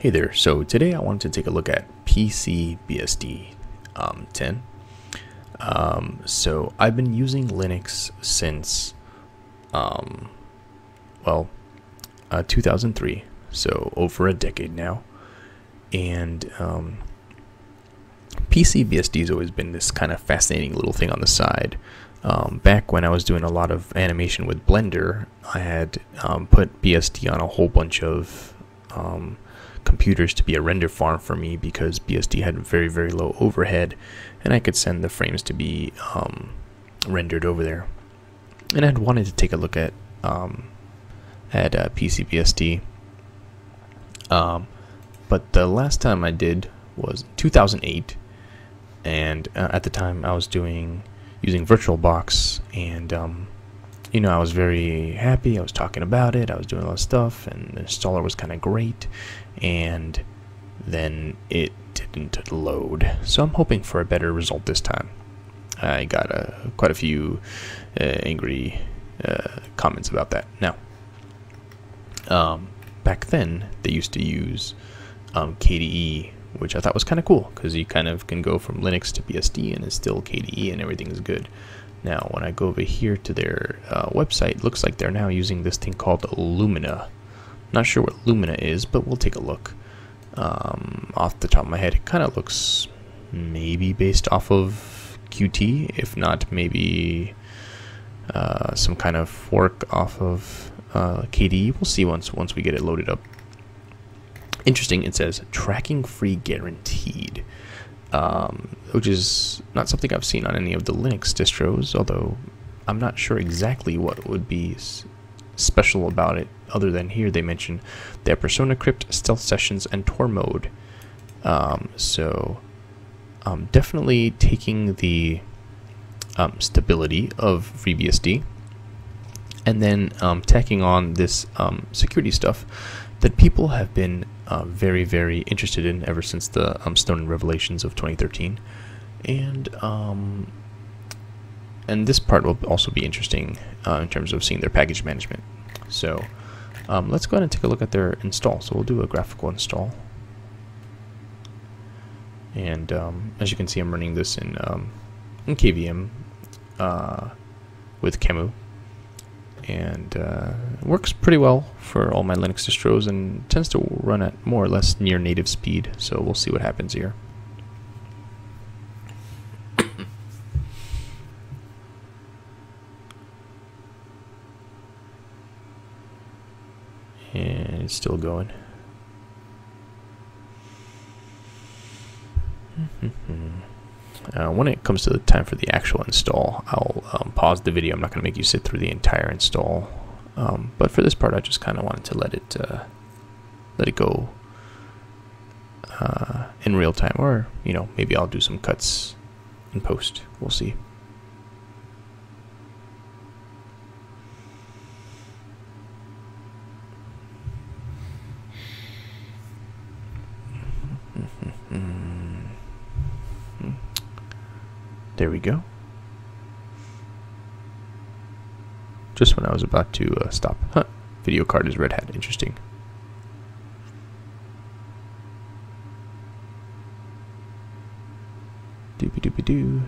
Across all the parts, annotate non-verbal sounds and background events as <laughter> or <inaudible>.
Hey there, so today I wanted to take a look at PCBSD um, 10. Um, so I've been using Linux since, um, well, uh, 2003, so over a decade now. And um, PCBSD has always been this kind of fascinating little thing on the side. Um, back when I was doing a lot of animation with Blender, I had um, put BSD on a whole bunch of um, computers to be a render farm for me because BSD had very, very low overhead and I could send the frames to be um, rendered over there. And I'd wanted to take a look at um, at uh, PCBSD. Um, but the last time I did was 2008, and uh, at the time I was doing using VirtualBox, and um, you know I was very happy. I was talking about it. I was doing a lot of stuff, and the installer was kind of great, and then it didn't load. So I'm hoping for a better result this time. I got uh, quite a few uh, angry uh, comments about that. Now, um, back then they used to use um, KDE, which I thought was kind of cool because you kind of can go from Linux to BSD and it's still KDE and everything is good. Now, when I go over here to their uh, website, looks like they're now using this thing called Lumina. Not sure what Lumina is, but we'll take a look. Um, off the top of my head, it kind of looks maybe based off of Qt, if not maybe uh, some kind of fork off of uh, KDE. We'll see once once we get it loaded up. Interesting. It says tracking free guaranteed, um, which is not something I've seen on any of the Linux distros. Although I'm not sure exactly what would be special about it, other than here they mention their Persona Crypt, Stealth Sessions, and Tor mode. Um, so, um, definitely taking the um, stability of FreeBSD and then um, tacking on this um, security stuff that people have been uh, very, very interested in ever since the um, Snowden revelations of 2013. And and this part will also be interesting uh, in terms of seeing their package management. So um, let's go ahead and take a look at their install. So we'll do a graphical install. And um, as you can see, I'm running this in, um, in KVM uh, with QEMU. And uh, works pretty well for all my Linux distros and tends to run at more or less near native speed. So we'll see what happens here. And it's still going. <laughs> Uh, when it comes to the time for the actual install, I'll um, pause the video. I'm not going to make you sit through the entire install, um, but for this part, I just kind of wanted to let it uh, let it go uh, in real time, or you know, maybe I'll do some cuts in post. We'll see. There we go. Just when I was about to uh, stop. Huh. Video card is Red Hat. Interesting. Doopy doopy doo.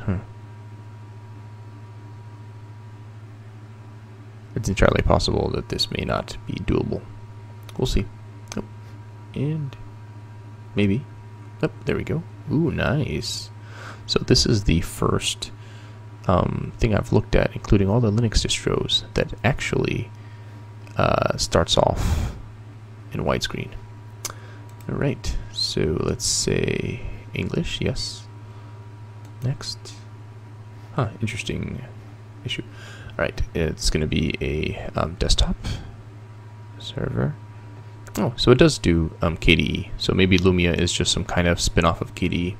Huh. It's entirely possible that this may not be doable. We'll see. Oh, and maybe. Oh, there we go. Ooh, nice. So this is the first um, thing I've looked at, including all the Linux distros, that actually uh, starts off in widescreen. All right. So let's say English. Yes. Next. Huh. Interesting issue. Alright, it's going to be a um, desktop server. Oh, so it does do um, KDE. So maybe Lumia is just some kind of spin-off of KDE.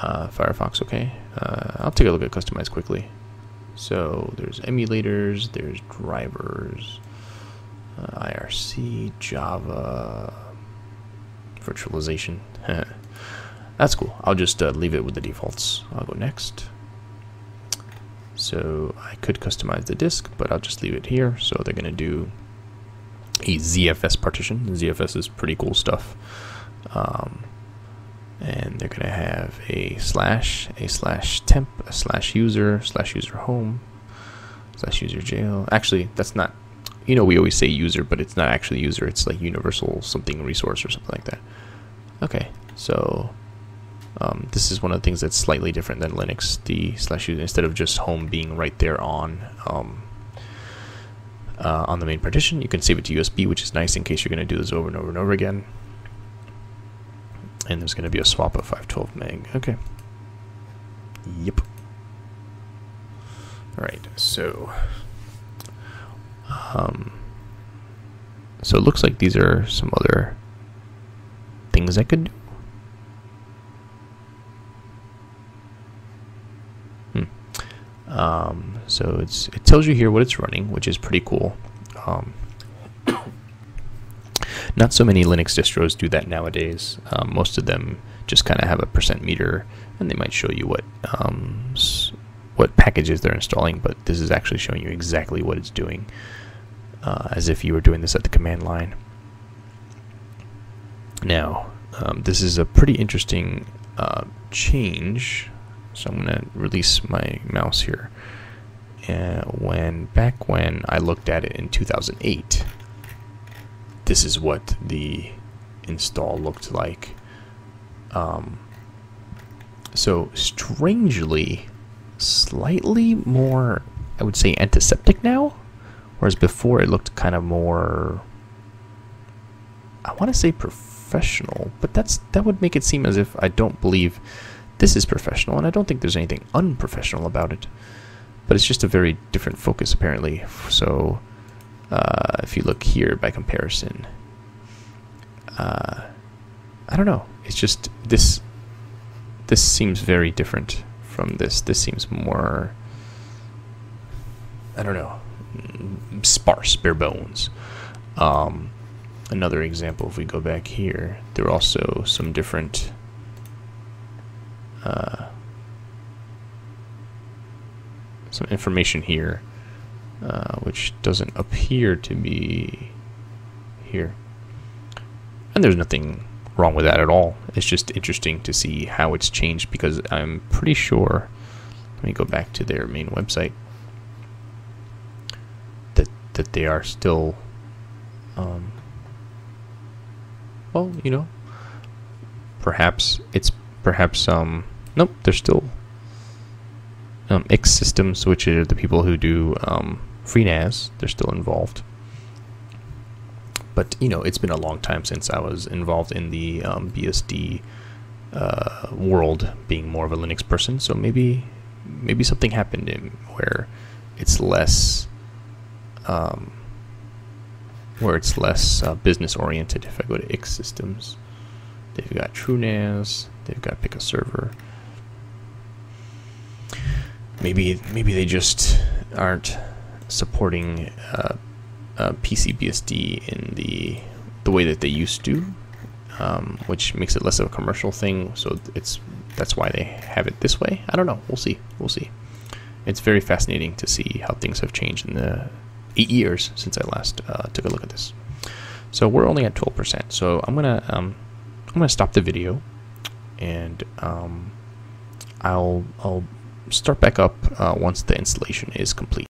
Uh, Firefox, okay. Uh, I'll take a look at customize quickly. So there's emulators, there's drivers, uh, IRC, Java, virtualization. <laughs> That's cool. I'll just uh, leave it with the defaults. I'll go next. So I could customize the disk, but I'll just leave it here. So they're going to do a ZFS partition. ZFS is pretty cool stuff. Um, and they're going to have a slash, a slash temp, a slash user, slash user home, slash user jail. Actually, that's not, you know, we always say user, but it's not actually user. It's like universal something resource or something like that. Okay, so um, this is one of the things that's slightly different than Linux. The slash instead of just home being right there on um, uh, on the main partition, you can save it to USB, which is nice in case you're going to do this over and over and over again. And there's going to be a swap of 512 meg. Okay. Yep. All right. So, um, so it looks like these are some other things I could do. Um, so it's it tells you here what it's running, which is pretty cool. Um, <coughs> not so many Linux distros do that nowadays. Um, most of them just kind of have a percent meter, and they might show you what um, what packages they're installing. But this is actually showing you exactly what it's doing, uh, as if you were doing this at the command line. Now, um, this is a pretty interesting uh, change so I'm going to release my mouse here. And when back when I looked at it in 2008, this is what the install looked like. Um, so strangely, slightly more, I would say, antiseptic now, whereas before it looked kind of more. I want to say professional, but that's that would make it seem as if I don't believe this is professional, and I don't think there's anything unprofessional about it. But it's just a very different focus, apparently. So, uh, if you look here by comparison, uh, I don't know. It's just this. This seems very different from this. This seems more. I don't know, sparse, bare bones. Um, another example, if we go back here, there are also some different uh, some information here, uh, which doesn't appear to be here. And there's nothing wrong with that at all. It's just interesting to see how it's changed because I'm pretty sure. Let me go back to their main website. That that they are still. Um, well, you know, perhaps it's perhaps um nope they're still um, iX Systems, which are the people who do um, FreeNAS, they're still involved. But you know, it's been a long time since I was involved in the um, BSD uh, world, being more of a Linux person. So maybe, maybe something happened in where it's less, um, where it's less uh, business oriented. If I go to iX Systems, they've got TrueNAS, they've got to Pick a Server maybe maybe they just aren't supporting uh, uh, PCBSD in the the way that they used to, um, which makes it less of a commercial thing. So it's that's why they have it this way. I don't know. We'll see. We'll see. It's very fascinating to see how things have changed in the eight years since I last uh, took a look at this. So we're only at 12%. So I'm gonna um, I'm gonna stop the video, and um, I'll I'll start back up uh, once the installation is complete.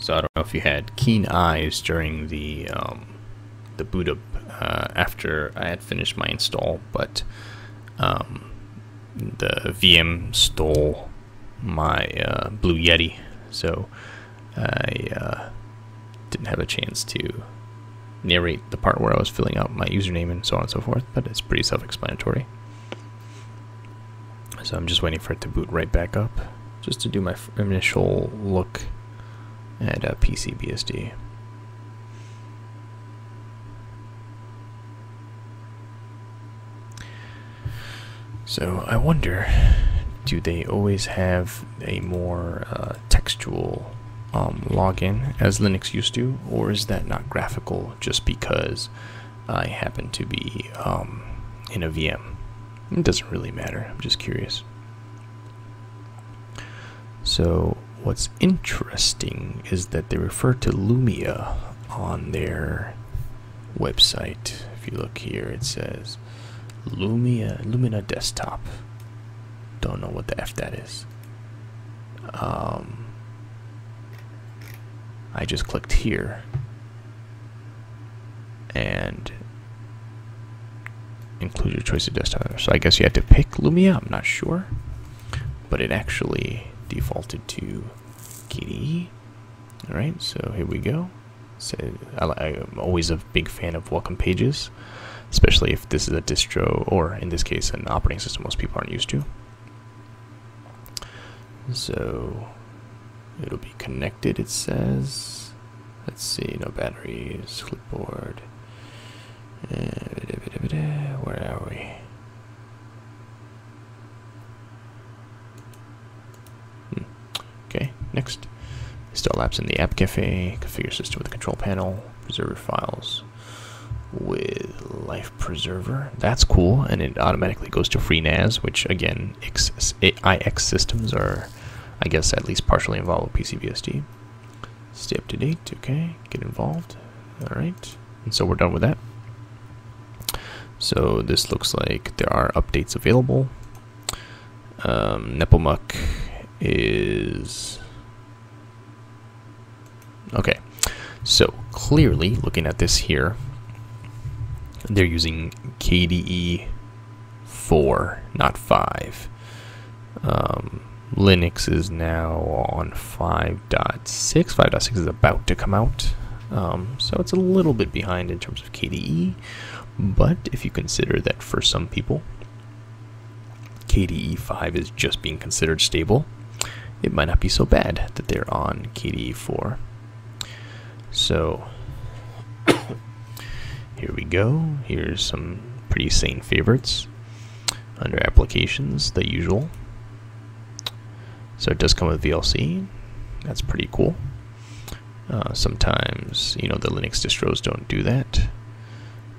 So I don't know if you had keen eyes during the um, the boot up uh, after I had finished my install, but um, the VM stole my uh, Blue Yeti, so I uh, didn't have a chance to narrate the part where I was filling out my username and so on and so forth, but it's pretty self explanatory. So I'm just waiting for it to boot right back up, just to do my initial look at uh, PCBSD. So I wonder, do they always have a more uh, textual um, login as Linux used to, or is that not graphical just because I happen to be um, in a VM? It doesn't really matter. I'm just curious. So what's interesting is that they refer to Lumia on their website. If you look here, it says Lumia Lumina Desktop. Don't know what the f that is. Um, I just clicked here and include your choice of desktop. So I guess you had to pick Lumia. I'm not sure, but it actually defaulted to KDE. All right, so here we go. So I, am always a big fan of welcome pages, especially if this is a distro or in this case an operating system most people aren't used to. So it'll be connected. It says. Let's see. No batteries. Clipboard. Where eh, are we? Okay, next. Install apps in the App Cafe, configure system with the control panel, preserve files with Life Preserver. That's cool, and it automatically goes to FreeNAS, which again, IX systems are, I guess, at least partially involved with PCBSD. Stay up to date, okay, get involved. Alright, and so we're done with that. So this looks like there are updates available. Um, Nepomuk is okay. So clearly, looking at this here, they're using KDE 4, not 5. Um, Linux is now on 5.6. 5.6 is about to come out. Um, so it's a little bit behind in terms of KDE. But if you consider that for some people, KDE 5 is just being considered stable, it might not be so bad that they're on KDE 4. So, <coughs> here we go. Here's some pretty sane favorites. Under applications, the usual. So it does come with VLC. That's pretty cool. Uh, sometimes, you know, the Linux distros don't do that.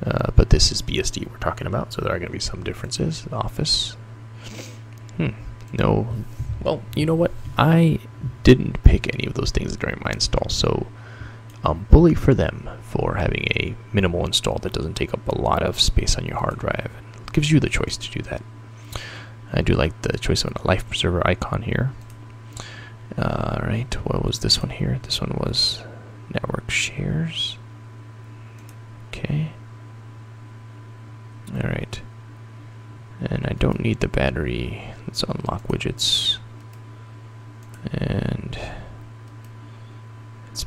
Uh, but this is BSD we're talking about, so there are going to be some differences. Office. Hmm. No. Well, you know what? I didn't pick any of those things during my install, so um, bully for them for having a minimal install that doesn't take up a lot of space on your hard drive. It gives you the choice to do that. I do like the choice of a life preserver icon here. Uh, Alright, what was this one here? This one was network shares. Okay. Alright. And I don't need the battery. Let's unlock widgets. And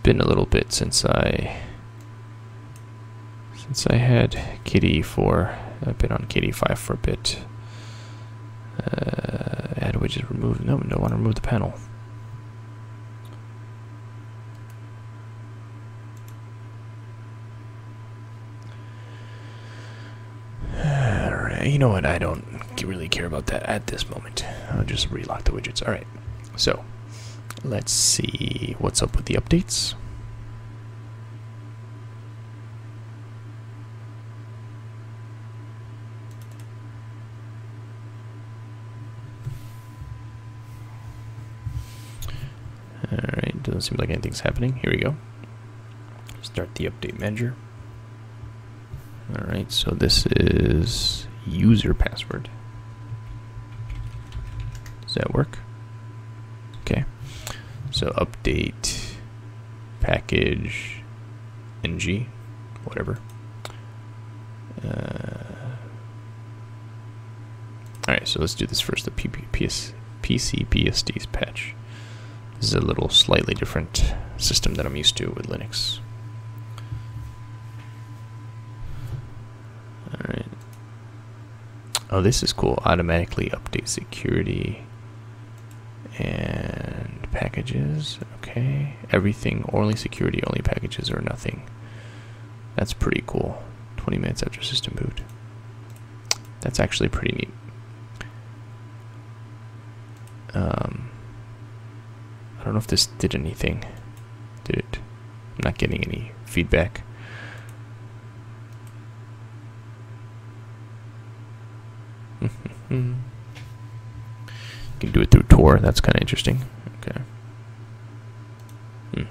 been a little bit since I since I had KDE 4. I've been on KDE 5 for a bit. Uh, add widget remove. No, don't want to remove the panel. Alright, you know what? I don't really care about that at this moment. I'll just relock the widgets. All right. So let's see what's up with the updates. Alright, doesn't seem like anything's happening. Here we go. Start the update manager. Alright, so this is user password. Does that work? So update package ng, whatever. Uh, Alright, so let's do this first, the PPPS, PCBSD's patch. This is a little slightly different system that I'm used to with Linux. Alright. Oh, this is cool. Automatically update security and packages. Okay. Everything, only security, only packages or nothing. That's pretty cool. 20 minutes after system boot. That's actually pretty neat. Um, I don't know if this did anything. Did it? I'm not getting any feedback. <laughs> you can do it through Tor. That's kind of interesting. Okay. Hmm.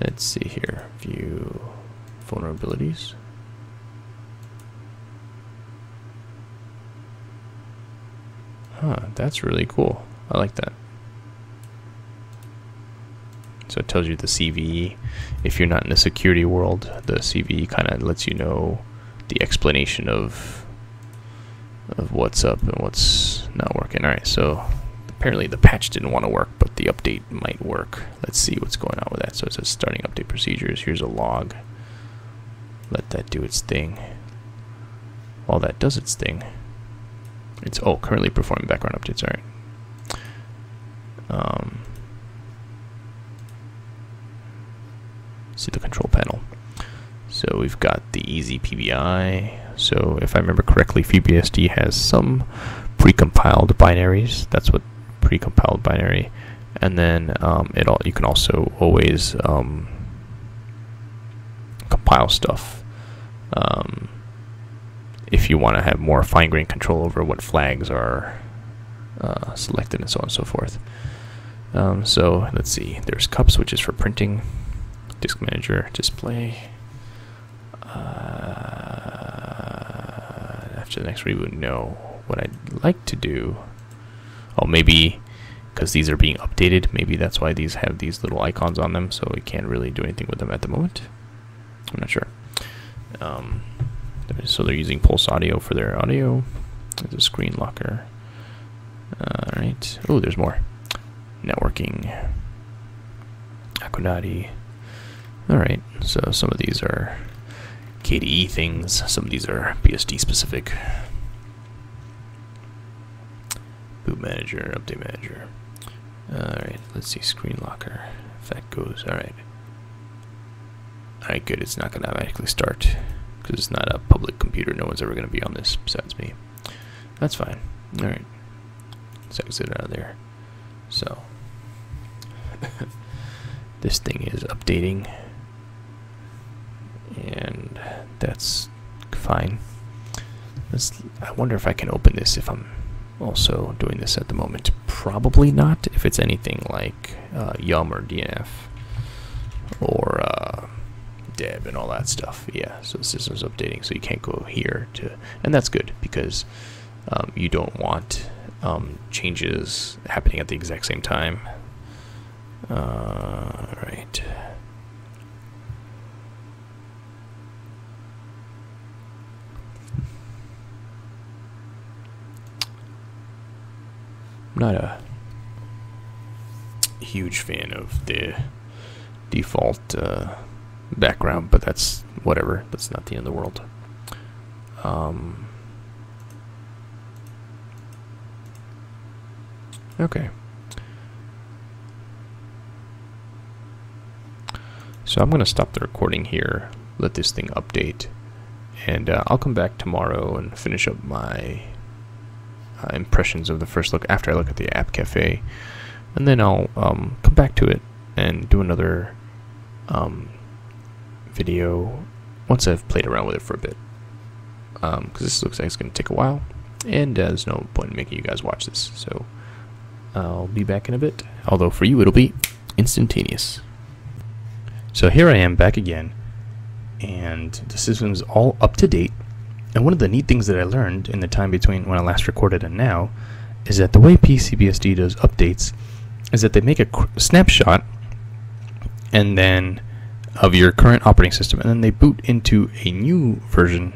Let's see here. View vulnerabilities. Huh, that's really cool. I like that. So it tells you the CVE. If you're not in the security world, the CVE kind of lets you know the explanation of of what's up and what's not working. All right, so apparently the patch didn't want to work, but the update might work. Let's see what's going on with that. So it says starting update procedures. Here's a log. Let that do its thing. While that does its thing, it's oh currently performing background updates. All right. Um, see the control panel. So we've got the easy PBI. So if I remember correctly, FreeBSD has some precompiled binaries. That's what precompiled binary. And then um, it all you can also always um, compile stuff um, if you want to have more fine-grained control over what flags are uh, selected and so on and so forth. Um, so let's see. There's cups, which is for printing. Disk manager, display. Uh, after the next reboot, no. What I'd like to do, oh, maybe because these are being updated, maybe that's why these have these little icons on them, so we can't really do anything with them at the moment. I'm not sure. Um, so they're using Pulse Audio for their audio. There's a screen locker. Alright. Oh, there's more. Networking. Aquanati. Alright, so some of these are KDE things, some of these are BSD specific. Boot manager, update manager. Alright, let's see, screen locker. If that goes, alright. Alright, good, it's not going to automatically start because it's not a public computer. No one's ever going to be on this besides me. That's fine. Alright. Let's exit out of there. So, <laughs> this thing is updating and that's fine. Let's, I wonder if I can open this if I'm also doing this at the moment. Probably not if it's anything like uh, Yum or DNF or uh, Deb and all that stuff. Yeah, so the system's updating, so you can't go here to, and that's good because um, you don't want um, changes happening at the exact same time. Uh, right. I'm not a huge fan of the default uh, background, but that's whatever. That's not the end of the world. Um, okay. So I'm going to stop the recording here, let this thing update, and uh, I'll come back tomorrow and finish up my uh, impressions of the first look after I look at the app cafe, and then I'll um, come back to it and do another um, video once I've played around with it for a bit. Because um, this looks like it's going to take a while, and uh, there's no point in making you guys watch this. So I'll be back in a bit. Although for you it'll be instantaneous. So here I am back again, and the system's all up to date and one of the neat things that I learned in the time between when I last recorded and now is that the way PCBSD does updates is that they make a snapshot and then of your current operating system, and then they boot into a new version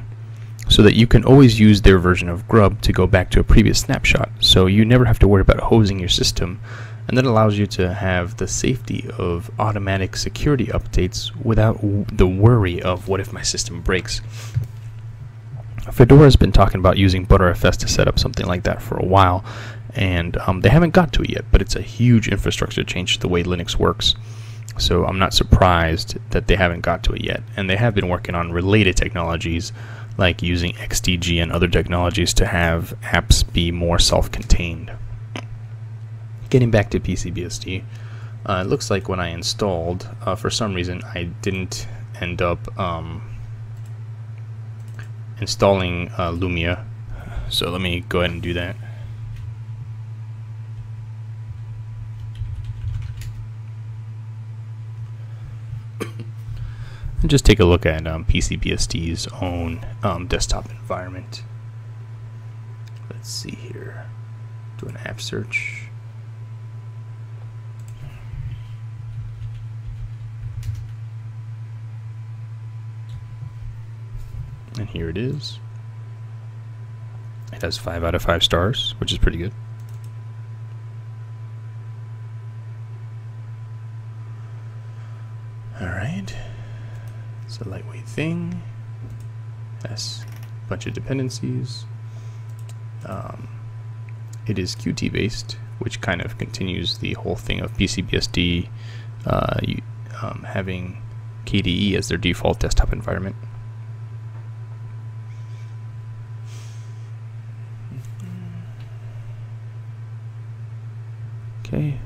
so that you can always use their version of Grub to go back to a previous snapshot. So you never have to worry about hosing your system, and that allows you to have the safety of automatic security updates without the worry of what if my system breaks. Fedora has been talking about using Btrfs to set up something like that for a while, and um, they haven't got to it yet, but it's a huge infrastructure change to the way Linux works. So I'm not surprised that they haven't got to it yet. And they have been working on related technologies like using XDG and other technologies to have apps be more self contained. Getting back to PCBSD, uh, it looks like when I installed, uh, for some reason, I didn't end up um, installing uh, Lumia. So let me go ahead and do that. <coughs> and just take a look at um, PCBSD's own um, desktop environment. Let's see here. Do an app search. And here it is. It has 5 out of 5 stars, which is pretty good. Alright. It's a lightweight thing. Has a bunch of dependencies. Um, it is Qt based, which kind of continues the whole thing of PCBSD uh, um, having KDE as their default desktop environment. Okay,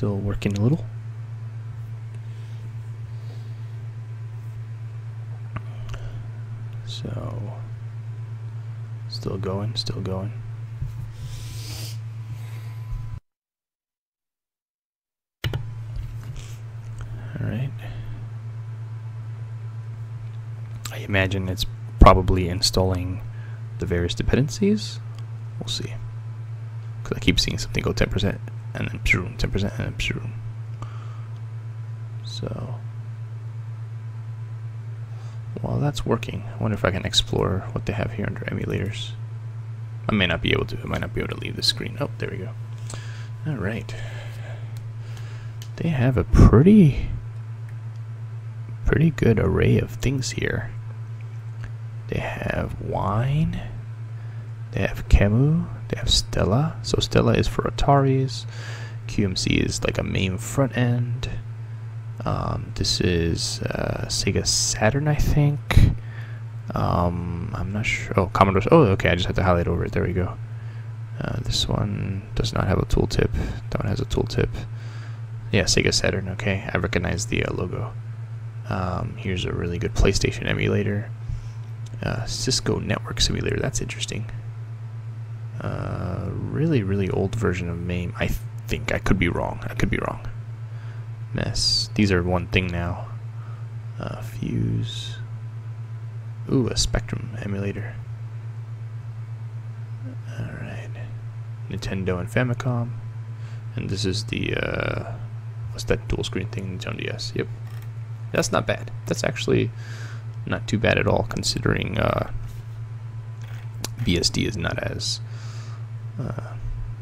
still working a little. So, still going, still going. Alright. I imagine it's probably installing the various dependencies. We'll see. Because I keep seeing something go 10% and then 10% and then So. While that's working, I wonder if I can explore what they have here under emulators. I may not be able to. I might not be able to leave the screen. Oh, there we go. Alright. They have a pretty pretty good array of things here. They have wine. They have Qemu. They have Stella. So Stella is for Ataris. QMC is like a MAME front end. Um, this is uh, Sega Saturn, I think. Um, I'm not sure. Oh, Commodore. Oh, okay. I just had to highlight over it. There we go. Uh, this one does not have a tooltip. That one has a tooltip. Yeah, Sega Saturn. Okay, I recognize the uh, logo. Um, here's a really good PlayStation emulator. Uh, Cisco Network Simulator. That's interesting. Really, really old version of MAME. I think I could be wrong. I could be wrong mess. These are one thing now. Uh, fuse. Ooh, a Spectrum emulator. Alright. Nintendo and Famicom. And this is the, uh, what's that dual screen thing? Nintendo DS. Yep. That's not bad. That's actually not too bad at all, considering uh, BSD is not as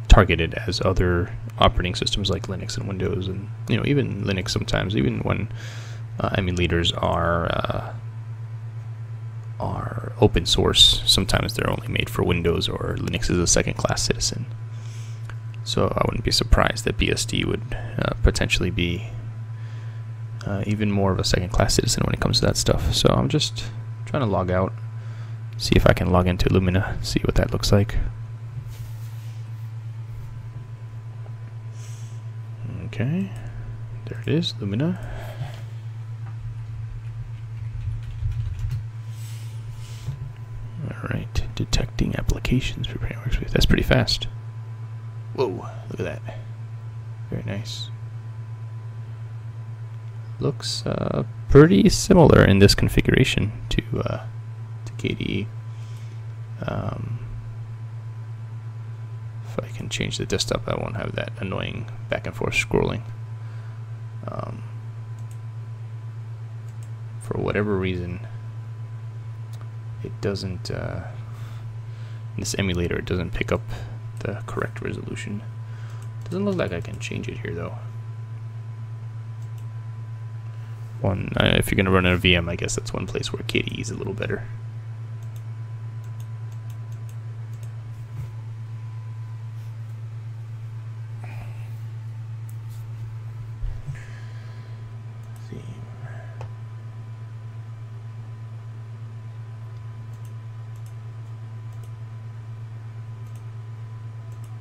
targeted as other operating systems like Linux and Windows, and you know even Linux sometimes, even when uh, emulators are uh, are open source, sometimes they're only made for Windows or Linux is a second-class citizen. So I wouldn't be surprised that BSD would uh, potentially be uh, even more of a second-class citizen when it comes to that stuff. So I'm just trying to log out, see if I can log into Lumina, see what that looks like. Okay, there it is, Lumina. Alright, detecting applications preparing workspace. That's pretty fast. Whoa, look at that. Very nice. Looks uh, pretty similar in this configuration to uh, to KDE. Um, if I can change the desktop, I won't have that annoying back and forth scrolling. Um, for whatever reason, it doesn't. Uh, this emulator it doesn't pick up the correct resolution. Doesn't look like I can change it here though. One, uh, if you're gonna run a VM, I guess that's one place where KDE is a little better.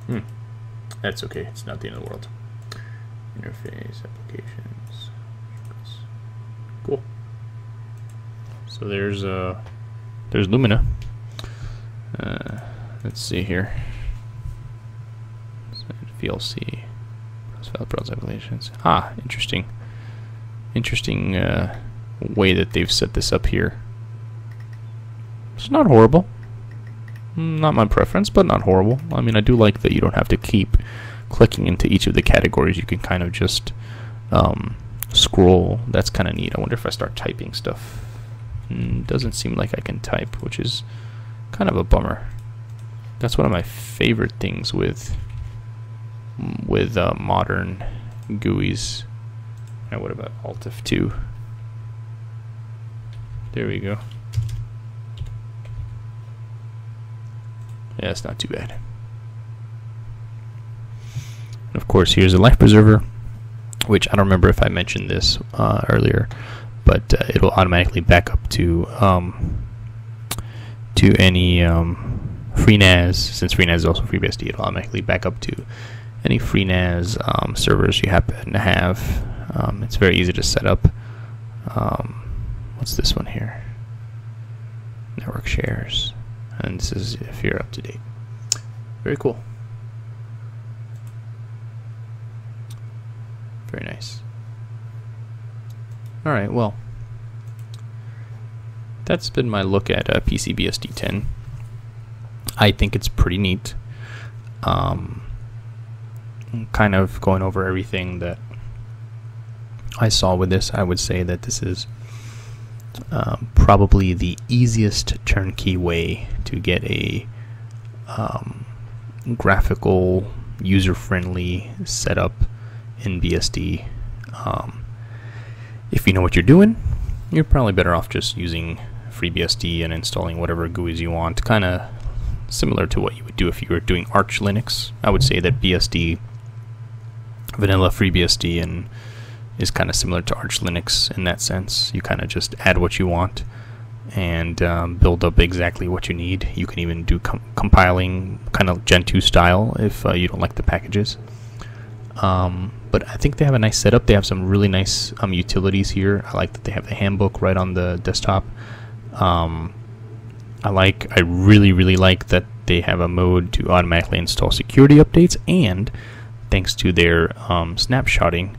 Hmm. That's okay. It's not the end of the world. Interface, applications. Cool. So there's uh there's Lumina. Uh, let's see here. VLC browser applications. Ah, interesting. Interesting uh, way that they've set this up here. It's not horrible. Not my preference, but not horrible. I mean, I do like that you don't have to keep clicking into each of the categories. You can kind of just um, scroll. That's kind of neat. I wonder if I start typing stuff. Mm, doesn't seem like I can type, which is kind of a bummer. That's one of my favorite things with with uh, modern GUIs. Now, what about Alt F2? There we go. Yeah, it's not too bad. Of course, here's a life preserver, which I don't remember if I mentioned this uh, earlier, but uh, it'll automatically back up to um, to any um, FreeNAS. Since FreeNAS is also FreeBSD, it'll automatically back up to any FreeNAS um, servers you happen to have. Um, it's very easy to set up. Um, what's this one here? Network shares and this is if you're up to date. Very cool. Very nice. Alright, well, that's been my look at uh, PCBSD 10. I think it's pretty neat. Um, kind of going over everything that I saw with this, I would say that this is um, probably the easiest turnkey way to get a um, graphical, user friendly setup in BSD. Um, if you know what you're doing, you're probably better off just using FreeBSD and installing whatever GUIs you want. Kind of similar to what you would do if you were doing Arch Linux. I would say that BSD, vanilla FreeBSD, and is kind of similar to Arch Linux in that sense. You kind of just add what you want and um, build up exactly what you need. You can even do com- compiling kind of Gentoo style if uh, you don't like the packages. Um, but I think they have a nice setup. They have some really nice um, utilities here. I like that they have the handbook right on the desktop. Um, I like, I really, really like that they have a mode to automatically install security updates, and thanks to their um, snapshotting,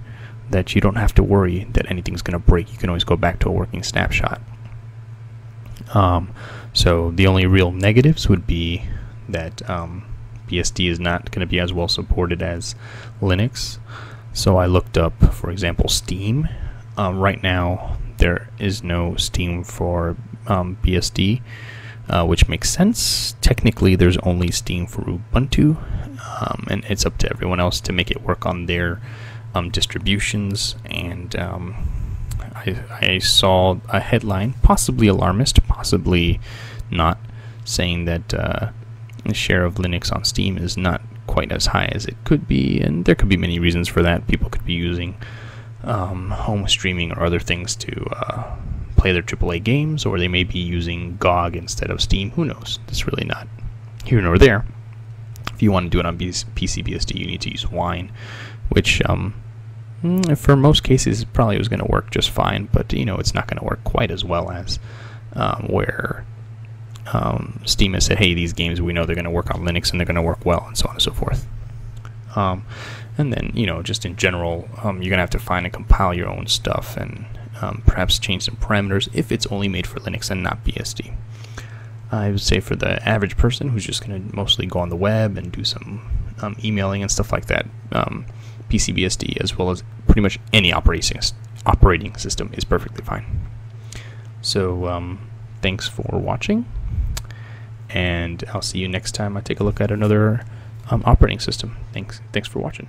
that you don't have to worry that anything's going to break. You can always go back to a working snapshot. Um, so the only real negatives would be that um, BSD is not going to be as well supported as Linux. So I looked up, for example, Steam. Um, right now, there is no Steam for um, BSD, uh, which makes sense. Technically, there's only Steam for Ubuntu, um, and it's up to everyone else to make it work on their um, distributions. And um, I, I saw a headline, possibly alarmist, possibly not, saying that uh, the share of Linux on Steam is not quite as high as it could be, and there could be many reasons for that. People could be using um, home streaming or other things to uh, play their AAA games, or they may be using GOG instead of Steam. Who knows? It's really not here nor there. If you want to do it on PC-BSD, you need to use Wine, which um, mm, for most cases probably was going to work just fine, but you know it's not going to work quite as well as um, where um, Steam has said, "Hey, these games we know they're going to work on Linux and they're going to work well," and so on and so forth. Um, and then you know, just in general, um, you're going to have to find and compile your own stuff and um, perhaps change some parameters if it's only made for Linux and not BSD. I would say for the average person who's just going to mostly go on the web and do some um, emailing and stuff like that, PC-BSD as well as pretty much any operating operating system is perfectly fine. So um, thanks for watching, and I'll see you next time I take a look at another um, operating system. Thanks, thanks for watching.